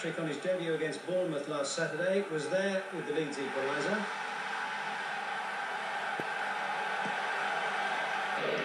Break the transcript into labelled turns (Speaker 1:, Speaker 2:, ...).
Speaker 1: hat-trick on his debut against Bournemouth last Saturday, was there with the Leeds equaliser.